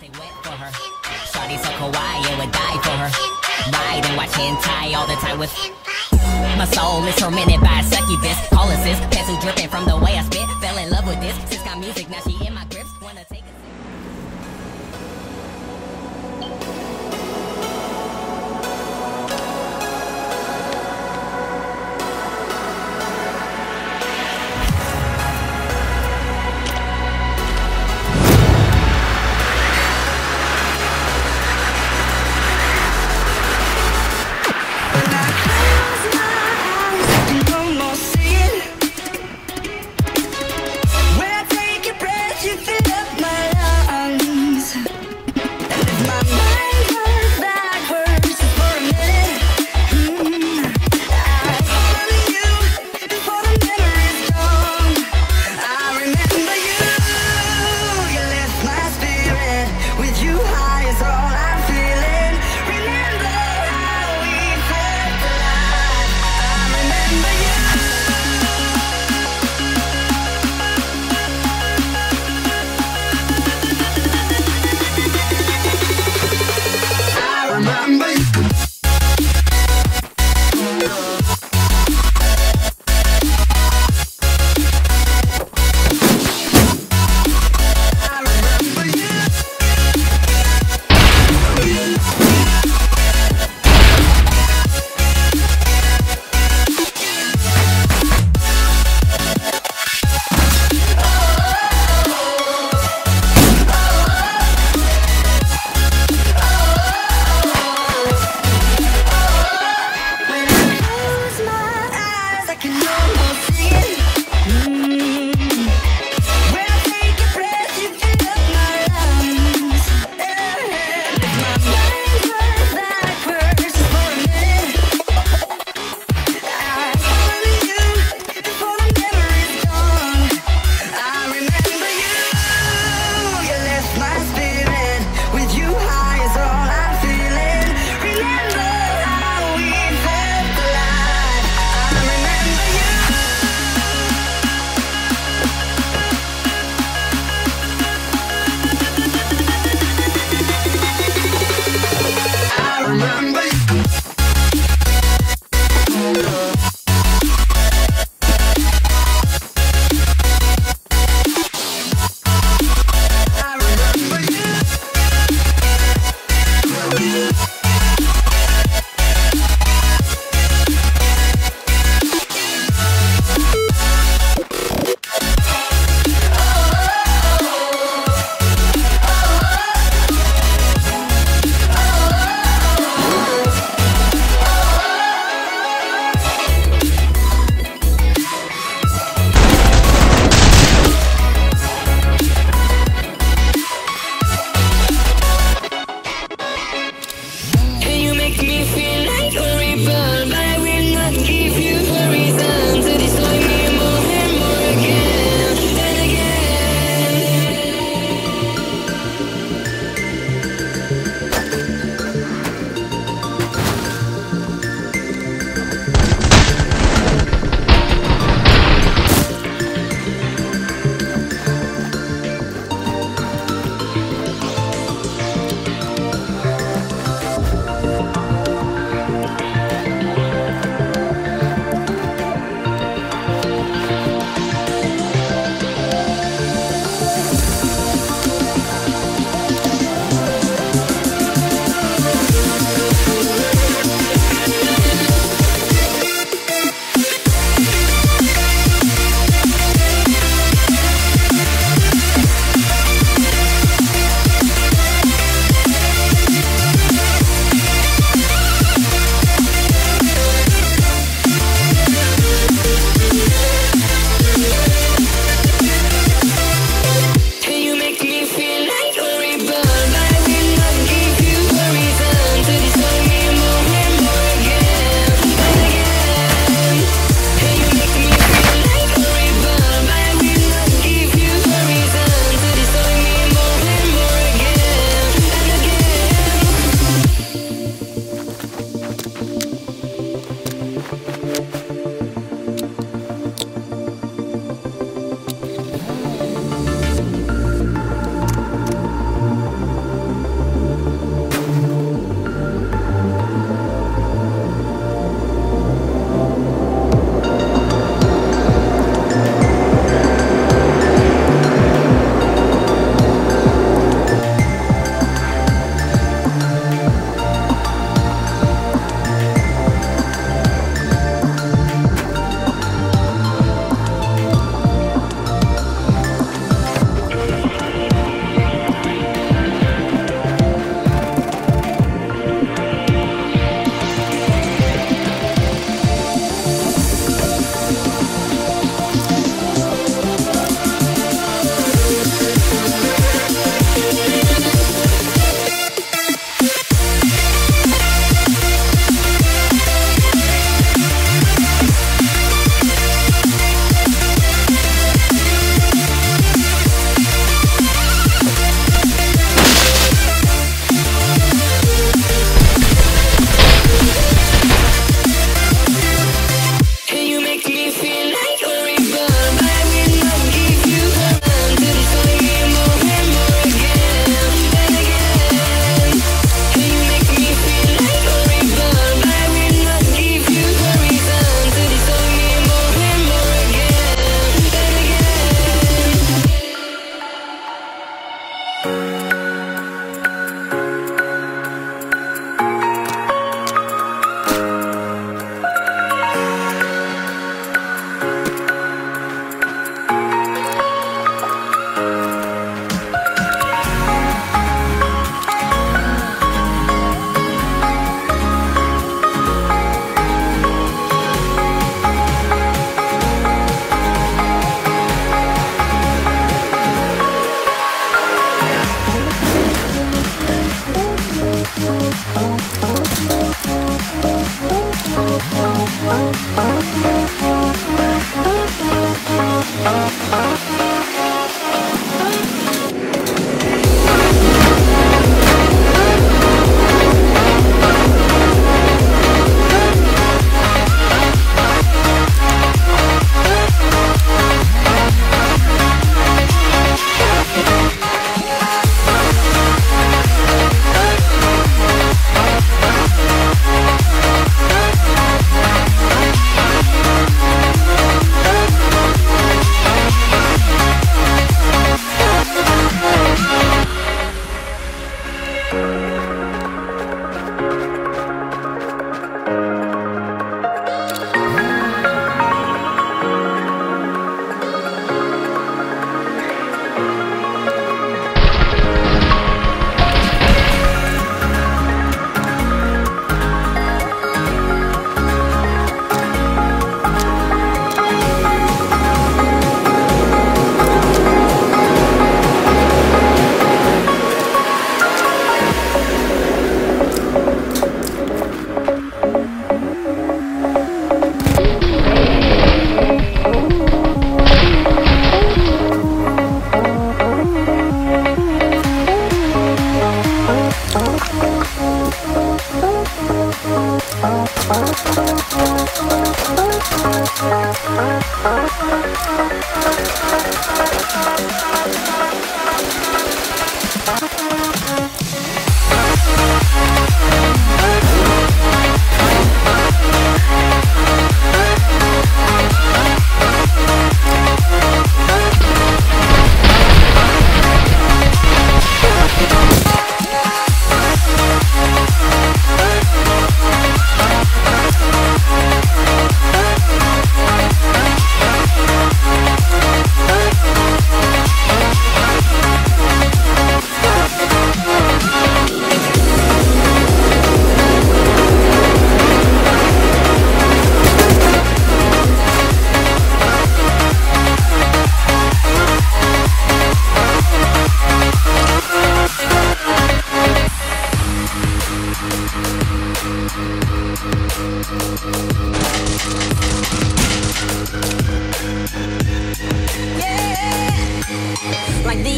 stay wet for her. Shawty so kawaii, I would die for her. Ride and watch hentai all the time with. My soul is tormented by a succubus. Call assist, pencil dripping from the way I spit. Fell in love with this. Sis got music, now she in my can know.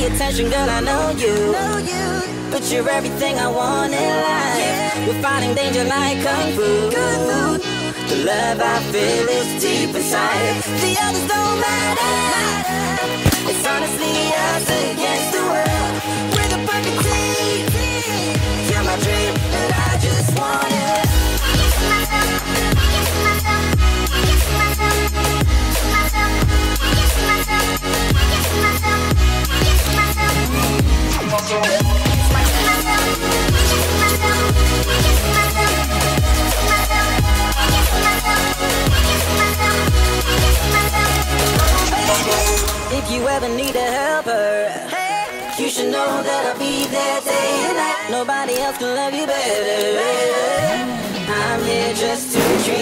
The attention, girl, I know you. But you're everything I want in life. We're fighting danger like kung fu. The love I feel is deep inside. The others don't matter. It's honestly us against the world. We're the perfect team. Else love you better. I'm here just to treat